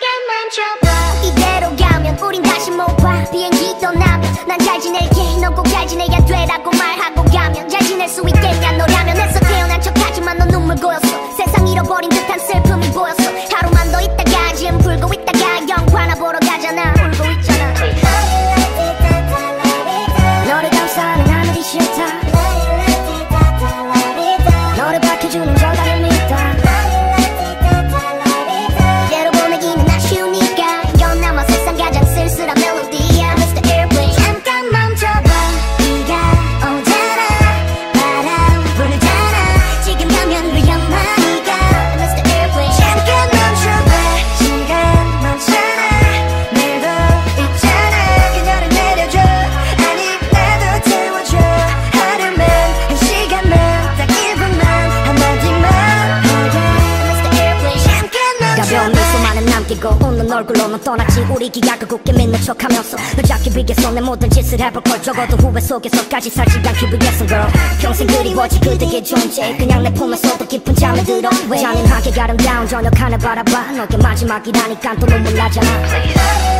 멈춰봐. 이대로 가면 우린 다시 못봐. 비행기 떠나면 난 잘 지낼게. 넌 꼭 잘 지내야 돼라고 말하고 가면 잘 지낼 수 있겠냐? 너라면 했어 태어난 척하지만 넌 눈물 고였어. 세상 잃어버린 듯한 슬픔이 보였어 남기고 웃는 얼굴로 넌 떠났지. 우리 기약을 굳게 믿는 척하면서 널 잡기 위해서 내 모든 짓을 해볼 걸 적어도 후회 속에서까지 살지 않기 위해서 girl. 평생 그리워지 그대의 존재. 그냥 내 품에서도 깊은 잠에 들어. 왜 잔인하게 아름다운 저녁 하늘 바라봐. 너게 마지막이라니까 또 눈물 나잖아